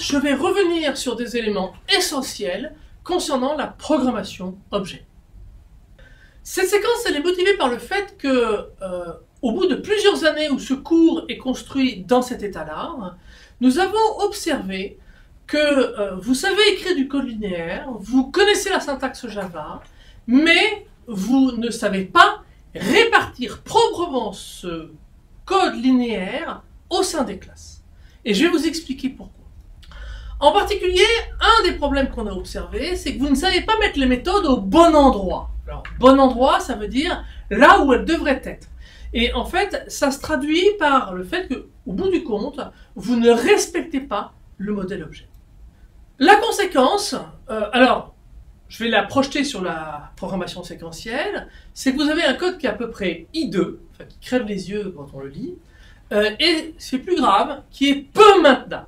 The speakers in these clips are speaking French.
je vais revenir sur des éléments essentiels concernant la programmation objet. Cette séquence, est motivée par le fait que, euh, au bout de plusieurs années où ce cours est construit dans cet état-là, nous avons observé que euh, vous savez écrire du code linéaire, vous connaissez la syntaxe Java, mais vous ne savez pas répartir proprement ce code linéaire au sein des classes. Et je vais vous expliquer pourquoi. En particulier, un des problèmes qu'on a observé, c'est que vous ne savez pas mettre les méthodes au bon endroit. Alors, bon endroit, ça veut dire là où elles devraient être. Et en fait, ça se traduit par le fait que, au bout du compte, vous ne respectez pas le modèle objet. La conséquence, euh, alors, je vais la projeter sur la programmation séquentielle, c'est que vous avez un code qui est à peu près I2, enfin qui crève les yeux quand on le lit, euh, et c'est plus grave, qui est peu maintenable.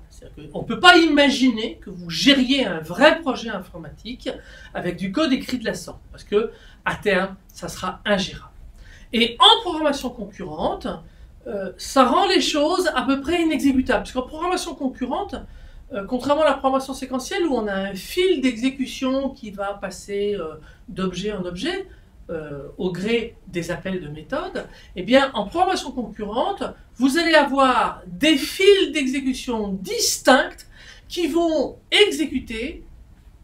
On ne peut pas imaginer que vous gériez un vrai projet informatique avec du code écrit de la sorte, parce que à terme, ça sera ingérable. Et en programmation concurrente, euh, ça rend les choses à peu près inexécutables. Parce qu'en programmation concurrente, euh, contrairement à la programmation séquentielle où on a un fil d'exécution qui va passer d'objet en objet, au gré des appels de méthode, eh bien, en programmation concurrente, vous allez avoir des fils d'exécution distincts qui vont exécuter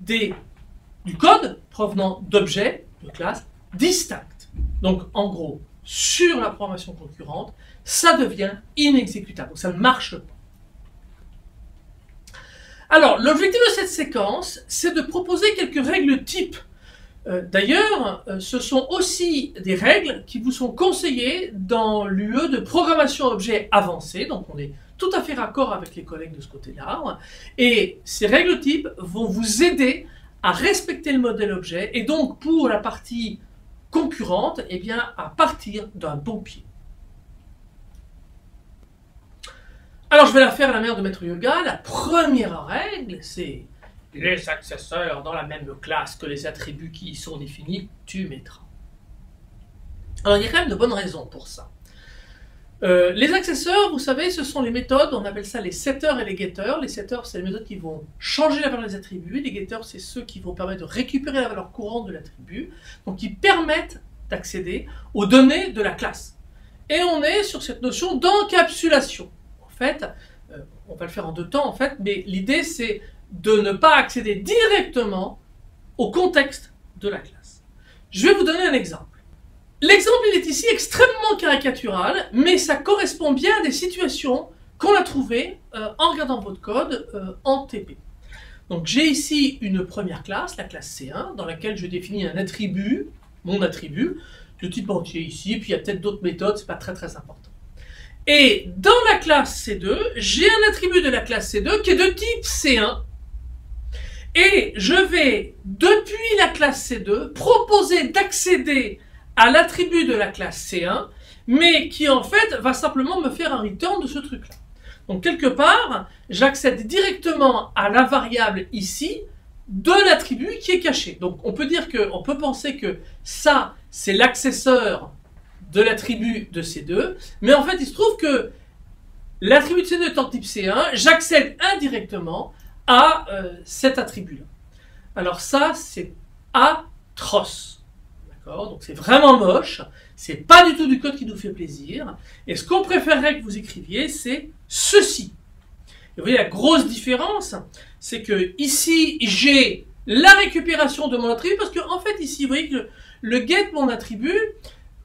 des, du code provenant d'objets, de classes, distincts. Donc, en gros, sur la programmation concurrente, ça devient inexécutable. Ça ne marche pas. Alors, l'objectif de cette séquence, c'est de proposer quelques règles types. Euh, d'ailleurs, euh, ce sont aussi des règles qui vous sont conseillées dans l'UE de programmation objet avancée, donc on est tout à fait raccord avec les collègues de ce côté-là. Et ces règles types vont vous aider à respecter le modèle objet, et donc pour la partie concurrente, eh bien, à partir d'un bon pied. Alors, je vais la faire à la manière de Maître Yoga. La première règle, c'est les accesseurs dans la même classe que les attributs qui y sont définis, tu mettras. Alors, il y a quand même de bonnes raisons pour ça. Euh, les accesseurs, vous savez, ce sont les méthodes, on appelle ça les setters et les getters. Les setters, c'est les méthodes qui vont changer la valeur des attributs. Les getters, c'est ceux qui vont permettre de récupérer la valeur courante de l'attribut. Donc, qui permettent d'accéder aux données de la classe. Et on est sur cette notion d'encapsulation. En fait, euh, on va le faire en deux temps, en fait, mais l'idée, c'est de ne pas accéder directement au contexte de la classe. Je vais vous donner un exemple. L'exemple, il est ici extrêmement caricatural, mais ça correspond bien à des situations qu'on a trouvées euh, en regardant votre code euh, en TP. Donc j'ai ici une première classe, la classe C1, dans laquelle je définis un attribut, mon attribut, de type entier ici, puis il y a peut-être d'autres méthodes, c'est pas très très important. Et dans la classe C2, j'ai un attribut de la classe C2 qui est de type C1, et je vais, depuis la classe C2, proposer d'accéder à l'attribut de la classe C1, mais qui en fait va simplement me faire un return de ce truc-là. Donc quelque part, j'accède directement à la variable ici de l'attribut qui est caché. Donc on peut dire que, on peut penser que ça, c'est l'accesseur de l'attribut de C2, mais en fait il se trouve que l'attribut de C2 étant type C1, j'accède indirectement euh, cet attribut-là. Alors ça, c'est atroce. Donc c'est vraiment moche, c'est pas du tout du code qui nous fait plaisir. Et ce qu'on préférerait que vous écriviez, c'est ceci. Et vous voyez la grosse différence, c'est que ici j'ai la récupération de mon attribut, parce qu'en en fait ici, vous voyez que le, get mon attribut,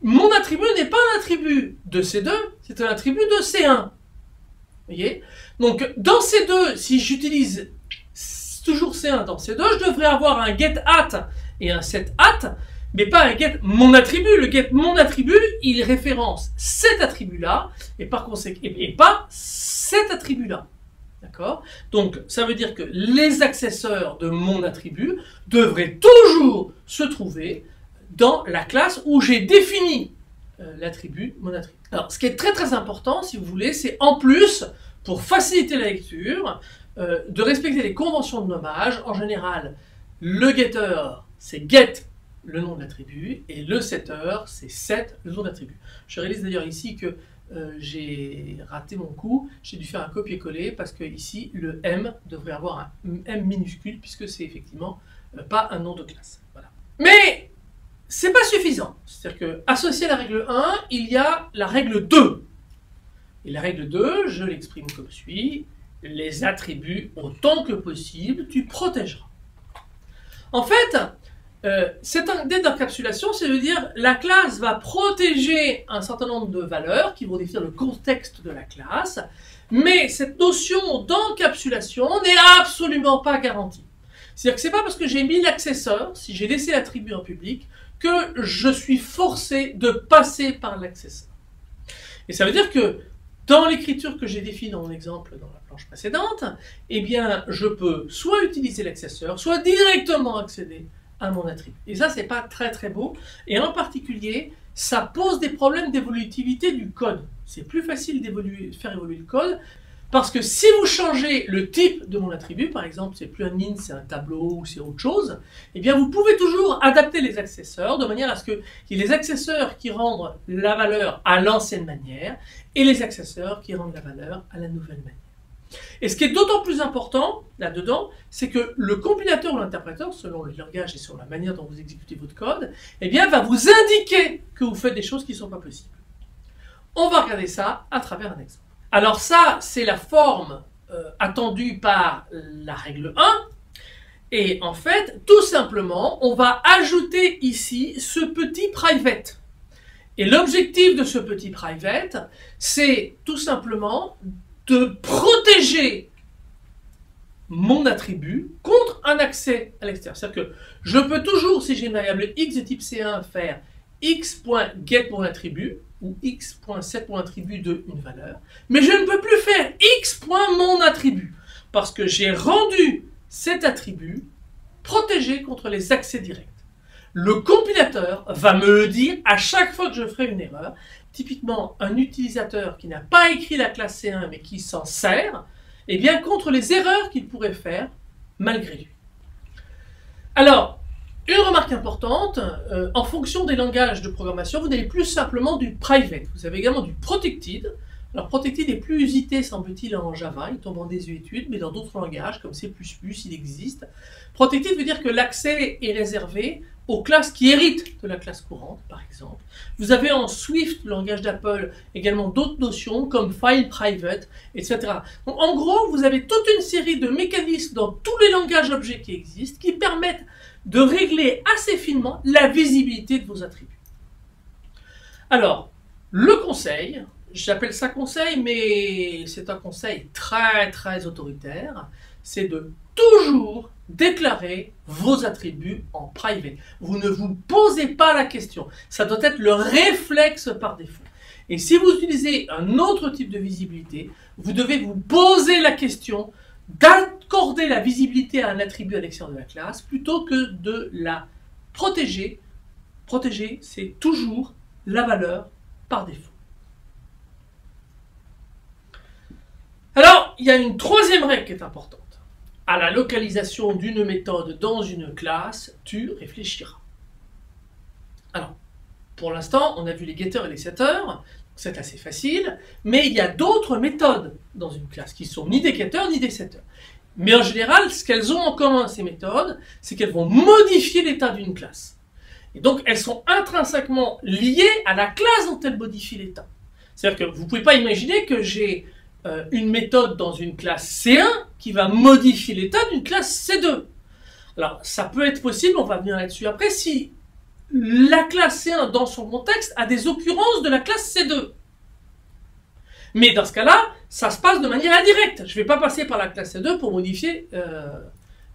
mon attribut n'est pas un attribut de C2, c'est un attribut de C1. Vous voyez? Donc dans C2, si j'utilise toujours C1 dans C2, je devrais avoir un get at et un set at, mais pas un get mon attribut. Le get mon attribut, il référence cet attribut-là, et par conséquent, et, pas cet attribut-là. D'accord? Donc, ça veut dire que les accesseurs de mon attribut devraient toujours se trouver dans la classe où j'ai défini euh, l'attribut, mon attribut. Alors, ce qui est très très important, si vous voulez, c'est en plus, pour faciliter la lecture, euh, de respecter les conventions de nommage. En général, le getter, c'est get le nom de l'attribut, et le setter, c'est set, le nom d'attribut. Je réalise d'ailleurs ici que euh, j'ai raté mon coup, j'ai dû faire un copier-coller parce que ici le M devrait avoir un M minuscule puisque c'est effectivement euh, pas un nom de classe. Voilà. Mais c'est pas suffisant. C'est-à-dire que associé à la règle 1, il y a la règle 2. Et la règle 2, je l'exprime comme suit les attributs autant que possible, tu protégeras. En fait, euh, cette idée d'encapsulation, c'est de dire la classe va protéger un certain nombre de valeurs qui vont définir le contexte de la classe, mais cette notion d'encapsulation n'est absolument pas garantie. C'est-à-dire que c'est pas parce que j'ai mis l'accesseur, si j'ai laissé l'attribut en public, que je suis forcé de passer par l'accesseur. Et ça veut dire que dans l'écriture que j'ai définie dans mon exemple dans la planche précédente, eh je peux soit utiliser l'accesseur, soit directement accéder à mon attribut. Et ça, c'est pas très très beau. Et en particulier, ça pose des problèmes d'évolutivité du code. C'est plus facile d'évoluer, faire évoluer le code parce que si vous changez le type de mon attribut, par exemple, c'est plus un int, c'est un tableau ou c'est autre chose, eh bien vous pouvez toujours adapter les accesseurs de manière à ce qu'il y ait les accesseurs qui rendent la valeur à l'ancienne manière et les accesseurs qui rendent la valeur à la nouvelle manière. Et ce qui est d'autant plus important là-dedans, c'est que le compilateur ou l'interpréteur, selon le langage et sur la manière dont vous exécutez votre code, eh bien, va vous indiquer que vous faites des choses qui ne sont pas possibles. On va regarder ça à travers un exemple. Alors ça, c'est la forme euh, attendue par la règle 1. Et en fait, tout simplement, on va ajouter ici ce petit private. Et l'objectif de ce petit private, c'est tout simplement de protéger mon attribut contre un accès à l'extérieur. C'est-à-dire que je peux toujours, si j'ai une variable x de type C1, faire x.get ou x.set mon attribut de une valeur, mais je ne peux plus faire x. mon attribut, parce que j'ai rendu cet attribut protégé contre les accès directs. Le compilateur va me le dire à chaque fois que je ferai une erreur. Typiquement, un utilisateur qui n'a pas écrit la classe C1 mais qui s'en sert, eh bien contre les erreurs qu'il pourrait faire malgré lui. Alors, une remarque importante, euh, en fonction des langages de programmation, vous n'avez plus simplement du private, vous avez également du protected. Alors protected est plus usité, semble-t-il, en Java, il tombe en désuétude, mais dans d'autres langages, comme C++, il existe. Protected veut dire que l'accès est réservé aux classes qui héritent de la classe courante, par exemple. Vous avez en Swift, le langage d'Apple, également d'autres notions comme file private, etc. En gros, vous avez toute une série de mécanismes dans tous les langages objets qui existent qui permettent de régler assez finement la visibilité de vos attributs. Alors, le conseil, j'appelle ça conseil, mais c'est un conseil très très autoritaire, c'est de toujours déclarer vos attributs en privé. Vous ne vous posez pas la question. Ça doit être le réflexe par défaut. Et si vous utilisez un autre type de visibilité, vous devez vous poser la question d'accorder la visibilité à un attribut à l'extérieur de la classe plutôt que de la protéger. Protéger, c'est toujours la valeur par défaut. Alors, il y a une troisième règle qui est importante. À la localisation d'une méthode dans une classe, tu réfléchiras. Alors, pour l'instant, on a vu les getters et les setters c'est assez facile, mais il y a d'autres méthodes dans une classe qui sont ni des getters ni des setters. Mais en général, ce qu'elles ont en commun, ces méthodes, c'est qu'elles vont modifier l'état d'une classe. Et donc, elles sont intrinsèquement liées à la classe dont elles modifient l'état. C'est-à-dire que vous ne pouvez pas imaginer que j'ai euh, une méthode dans une classe C1 qui va modifier l'état d'une classe C2. Alors, ça peut être possible, on va venir là-dessus après, si la classe C1 dans son contexte a des occurrences de la classe C2. Mais dans ce cas-là, ça se passe de manière indirecte. Je ne vais pas passer par la classe C2 pour modifier euh,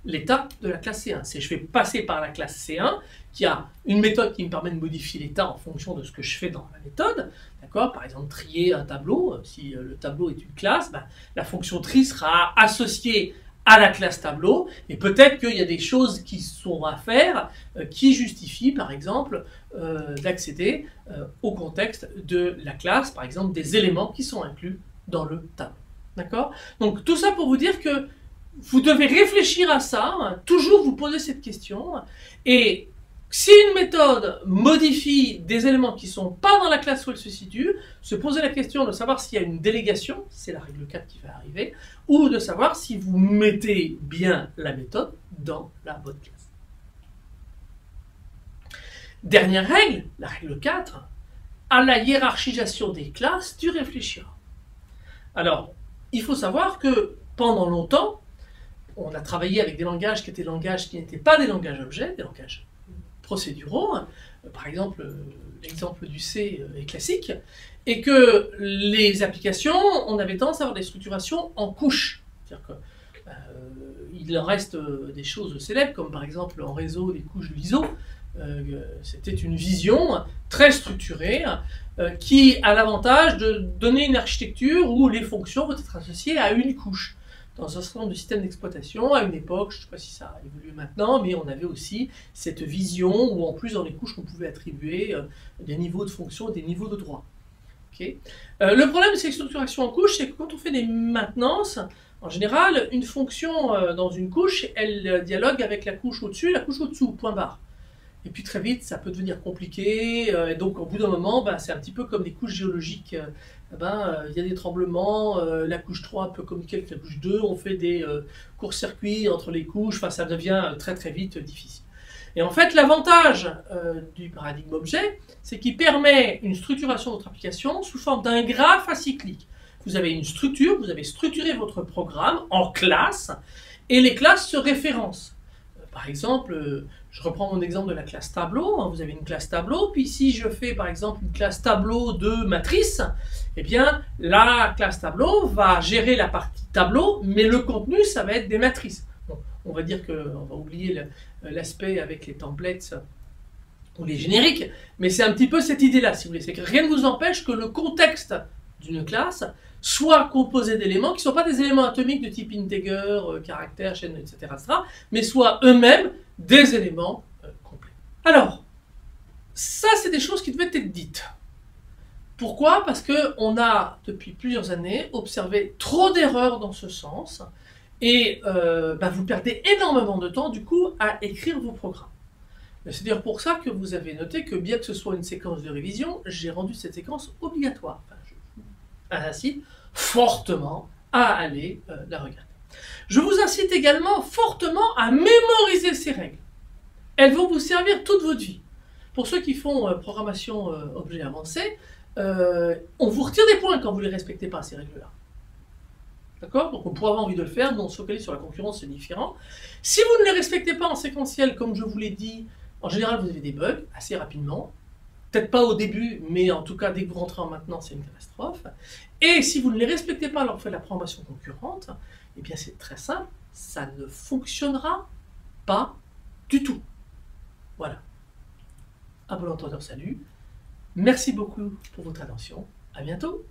l'état de la classe C1. C'est je vais passer par la classe C1 qui a une méthode qui me permet de modifier l'état en fonction de ce que je fais dans la méthode. D'accord? Par exemple, trier un tableau. Si euh, le tableau est une classe, ben, la fonction tri sera associée à la classe tableau, et peut-être qu'il y a des choses qui sont à faire euh, qui justifient, par exemple, euh, d'accéder euh, au contexte de la classe, par exemple, des éléments qui sont inclus dans le tableau. D'accord? Donc tout ça pour vous dire que vous devez réfléchir à ça, hein, toujours vous poser cette question, et Si une méthode modifie des éléments qui ne sont pas dans la classe où elle se situe, se poser la question de savoir s'il y a une délégation, c'est la règle 4 qui va arriver, ou de savoir si vous mettez bien la méthode dans la bonne classe. Dernière règle, la règle 4, à la hiérarchisation des classes, tu réfléchiras. Alors, il faut savoir que pendant longtemps, on a travaillé avec des langages qui étaient des langages qui n'étaient pas des langages objets, des langages procéduraux. Par exemple, l'exemple du C est classique. Et que les applications, on avait tendance à avoir des structurations en couches. Euh, en reste des choses célèbres, comme par exemple en réseau les couches de l'ISO. Euh, c'était une vision très structurée euh, qui a l'avantage de donner une architecture où les fonctions vont être associées à une couche dans un certain nombre de systèmes d'exploitation. À une époque, je ne sais pas si ça a évolué maintenant, mais on avait aussi cette vision où en plus dans les couches on pouvait attribuer euh, des niveaux de fonction des niveaux de droit. Euh, le problème de cette structuration en couches, c'est que quand on fait des maintenances, en général, une fonction euh, dans une couche, elle dialogue avec la couche au-dessus la couche au-dessous, point barre. Et puis très vite, ça peut devenir compliqué. et donc, au bout d'un moment, bah, c'est un petit peu comme les couches géologiques eh ben, euh, il y a des tremblements, euh, la couche 3 peut communiquer avec la couche 2, on fait des euh, courts-circuits entre les couches, ça devient très très vite difficile. Et en fait, l'avantage du paradigme objet, c'est qu'il permet une structuration de votre application sous forme d'un graphe acyclique. Vous avez une structure, vous avez structuré votre programme en classes, et les classes se référencent. Par exemple, je reprends mon exemple de la classe tableau. Hein. Vous avez une classe tableau, puis si je fais par exemple une classe tableau de matrice, eh bien la classe tableau va gérer la partie tableau, mais le contenu, ça va être des matrices. on va dire qu'on va oublier l'aspect avec les templates ou les génériques, mais c'est un petit peu cette idée-là, si vous voulez. C'est que rien ne vous empêche que le contexte d'une classe soit composé d'éléments qui ne sont pas des éléments atomiques de type integer, euh, caractère, chaîne, etc., etc., mais soit eux-mêmes des éléments euh, complets. Alors, ça, c'est des choses qui devaient être dites. Pourquoi? Parce qu'on a, depuis plusieurs années, observé trop d'erreurs dans ce sens, et euh, bah, vous perdez énormément de temps, du coup, à écrire vos programmes. C'est dire pour ça que vous avez noté que bien que ce soit une séquence de révision, j'ai rendu cette séquence obligatoire. Je incite fortement à aller euh, la regarder. Je vous incite également fortement à mémoriser ces règles. Elles vont vous servir toute votre vie. Pour ceux qui font euh, programmation euh, objet avancé, euh, on vous retire des points quand vous ne les respectez pas, ces règles-là. D'accord? Donc on pourrait avoir envie de le faire, mais on se focalise sur la concurrence, c'est différent. Si vous ne les respectez pas en séquentiel, comme je vous l'ai dit, en général vous avez des bugs assez rapidement. Peut-être pas au début, mais en tout cas dès que vous rentrez en maintenance, c'est une catastrophe. Et si vous ne les respectez pas lorsque vous faites la programmation concurrente, eh bien c'est très simple, ça ne fonctionnera pas du tout. Voilà. À bon entendeur, salut. Merci beaucoup pour votre attention. À bientôt.